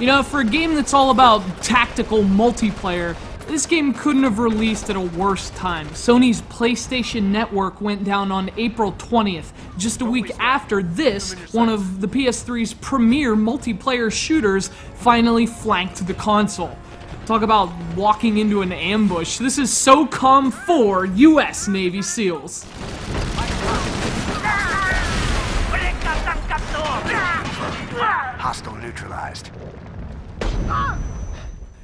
You know, for a game that's all about tactical multiplayer, this game couldn't have released at a worse time. Sony's PlayStation Network went down on April 20th, just a week after this, one of the PS3's premier multiplayer shooters finally flanked the console. Talk about walking into an ambush. This is SOCOM 4 US Navy SEALs. Hostile neutralized.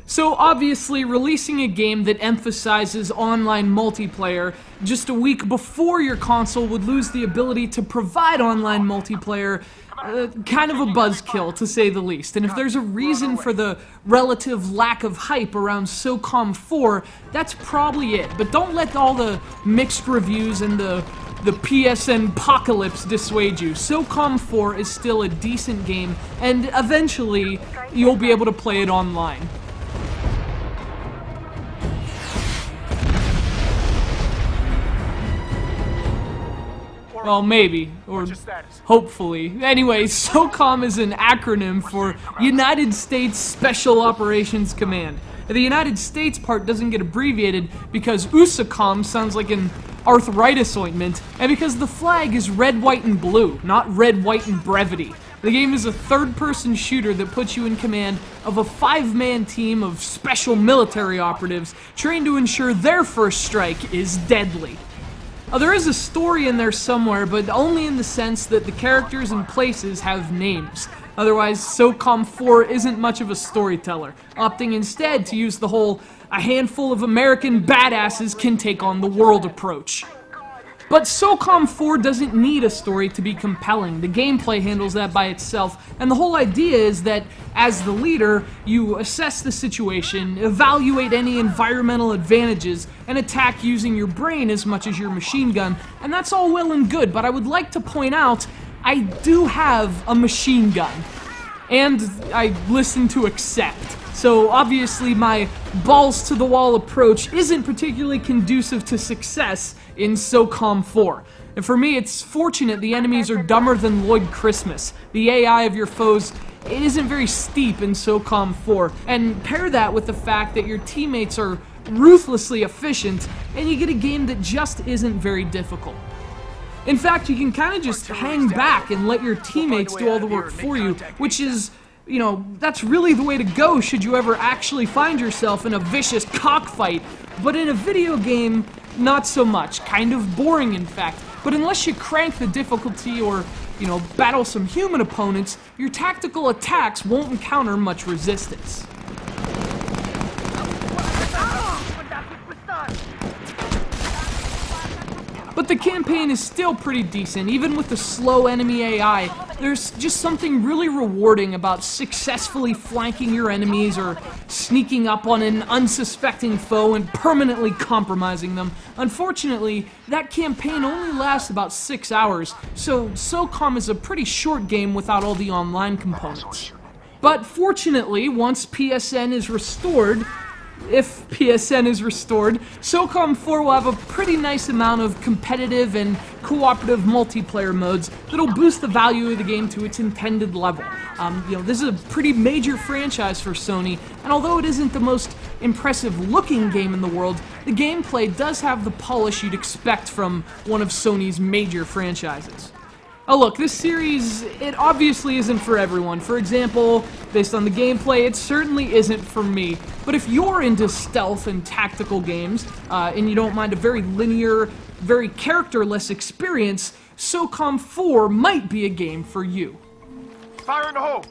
So obviously, releasing a game that emphasizes online multiplayer just a week before your console would lose the ability to provide online multiplayer, uh, kind of a buzzkill to say the least. And if there's a reason for the relative lack of hype around SOCOM 4, that's probably it. But don't let all the mixed reviews and the the PSN apocalypse dissuade you. SOCOM 4 is still a decent game, and eventually you'll be able to play it online. Well, maybe, or hopefully. Anyway, SOCOM is an acronym for United States Special Operations Command. The United States part doesn't get abbreviated because USACOM sounds like an arthritis ointment, and because the flag is red, white, and blue, not red, white, and brevity. The game is a third-person shooter that puts you in command of a five-man team of special military operatives trained to ensure their first strike is deadly. Oh, there is a story in there somewhere, but only in the sense that the characters and places have names. Otherwise, SOCOM 4 isn't much of a storyteller, opting instead to use the whole a handful of American badasses can take on the world approach. But SOCOM 4 doesn't need a story to be compelling. The gameplay handles that by itself, and the whole idea is that, as the leader, you assess the situation, evaluate any environmental advantages, and attack using your brain as much as your machine gun. And that's all well and good, but I would like to point out, I do have a machine gun. And I listen to Accept. So obviously my balls to the wall approach isn't particularly conducive to success in SOCOM 4. And for me, it's fortunate the enemies are dumber than Lloyd Christmas. The AI of your foes isn't very steep in SOCOM 4. And pair that with the fact that your teammates are ruthlessly efficient, and you get a game that just isn't very difficult. In fact, you can kind of just hang back and let your teammates do all the work for you, which is you know, that's really the way to go should you ever actually find yourself in a vicious cockfight. But in a video game, not so much. Kind of boring, in fact. But unless you crank the difficulty or, you know, battle some human opponents, your tactical attacks won't encounter much resistance. But the campaign is still pretty decent, even with the slow enemy AI. There's just something really rewarding about successfully flanking your enemies or sneaking up on an unsuspecting foe and permanently compromising them. Unfortunately, that campaign only lasts about six hours, so SOCOM is a pretty short game without all the online components. But fortunately, once PSN is restored, if PSN is restored, SOCOM 4 will have a pretty nice amount of competitive and cooperative multiplayer modes that'll boost the value of the game to its intended level. Um, you know, this is a pretty major franchise for Sony, and although it isn't the most impressive looking game in the world, the gameplay does have the polish you'd expect from one of Sony's major franchises. Oh look, this series, it obviously isn't for everyone. For example, based on the gameplay, it certainly isn't for me. But if you're into stealth and tactical games, uh, and you don't mind a very linear, very characterless experience, SOCOM 4 might be a game for you. Fire in the hole!